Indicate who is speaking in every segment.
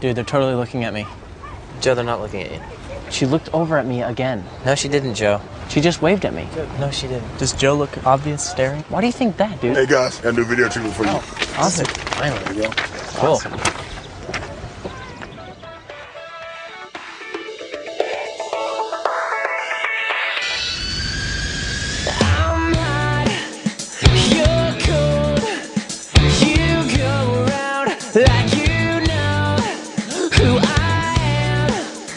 Speaker 1: Dude, they're totally looking at me.
Speaker 2: Joe, they're not looking at you.
Speaker 1: She looked over at me again.
Speaker 2: No, she didn't, Joe.
Speaker 1: She just waved at me.
Speaker 2: No, she didn't.
Speaker 1: Does Joe look obvious staring? Why do you think that, dude?
Speaker 3: Hey, guys, got a new video treatment for you.
Speaker 1: Oh, awesome.
Speaker 2: Finally.
Speaker 4: You. Cool. Awesome.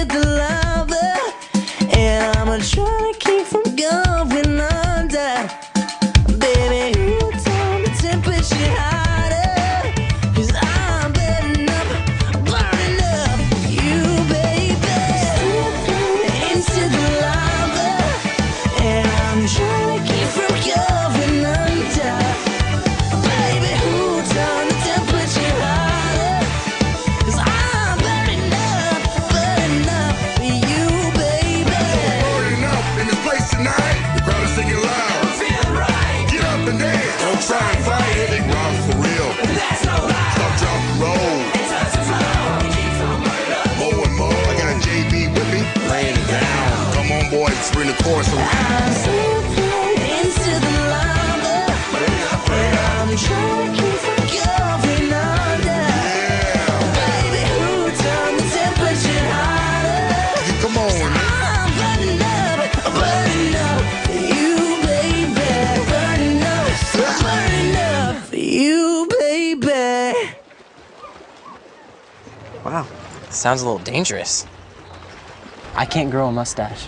Speaker 4: did the
Speaker 3: love. try and fight for real.
Speaker 4: That's no lie.
Speaker 3: Drop, roll.
Speaker 4: To flow. On murder.
Speaker 3: More and more. I got a JB. Laying it down. Come on, boys. Bring the chorus around.
Speaker 2: Wow, sounds a little dangerous.
Speaker 1: I can't grow a mustache.